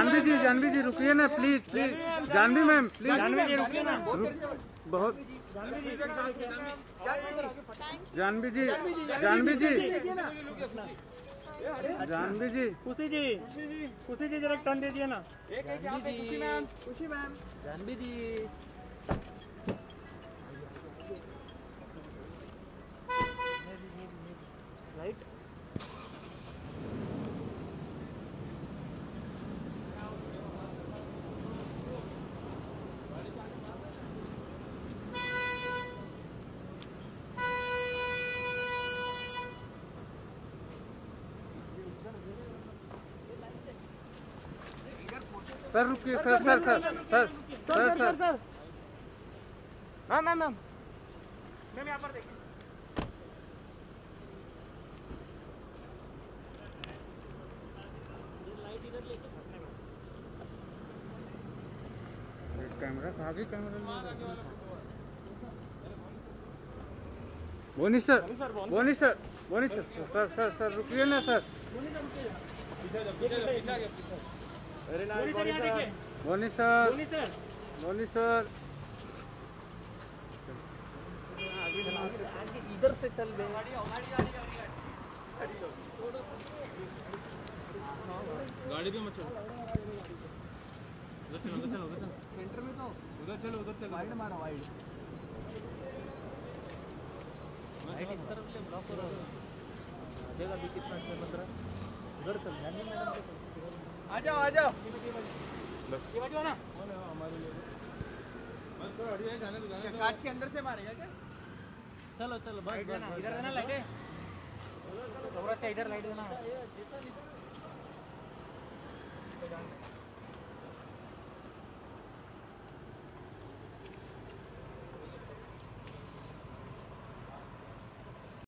जानवी जी जानवी जी रुकिए ना please please Janhvi ma'am please Janhvi ji रुकिए ना। बहुत। जानवी जी जानवी जी। जानवी जी। जानवी जी खुशी जी खुशी जी जरा टर्न दे दिए ना। Khushi ma'am Khushi ma'am. Janhvi ji. Sir रुकिए sir sir sir sir sir sir sir ma'am ma'am ma'am ma'am यहाँ पर देखिए कैमरा आगे camera Boney sir Boney sir Boney sir sir sir sir रुकिए ना सर बोनी सर यहाँ देखिए। Boney sir Boney sir. Boney sir इधर से चल गए गाड़ी भी मत चलो। उधर चलो उधर चलो उधर चलो। सेंटर में तो। उधर चलो उधर चलो। वाइड मारा वाइड आ जाओ आ जाओ ये बाजू ना बस थोड़ा हट जाए जाने दो जाने दो कांच के अंदर से मारेगा क्या? चलो चलो बस। इधर देना लाइट। थोड़ा सा इधर लाइट देना।